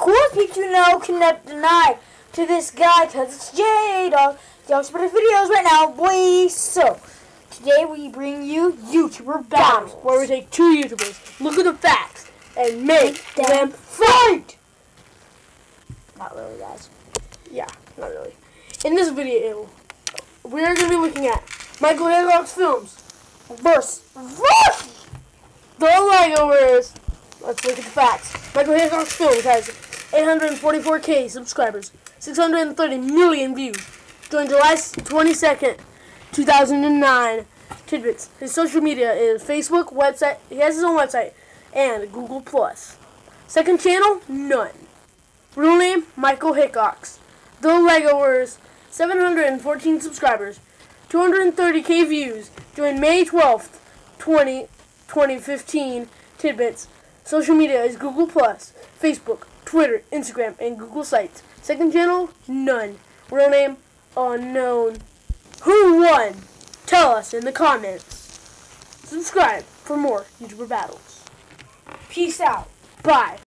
course, people you know cannot deny to this guy because it's J Dog. Better videos right now, boys. So, today we bring you YouTuber battles. where we take two YouTubers, look at the facts, and make them them fight. Not really, guys. Yeah, not really. In this video, we're going to be looking at Michael Hickox films versus Versus! the LEGOers. Let's look at the facts. Michael Hickox films has 844k subscribers, 630 million views. Joined July 22nd, 2009. Tidbits. His social media is Facebook, website. He has his own website and Google Plus. Second channel, none. Real name, Michael Hickox. The LEGOers, 714 subscribers, 230k views. Joined May 12th, 20, 2015. Tidbits. Social media is Google Plus, Facebook, Twitter, Instagram, and Google Sites. Second channel, none. Real name, unknown. Who won? Tell us in the comments. Subscribe for more YouTuber battles. Peace out. Bye.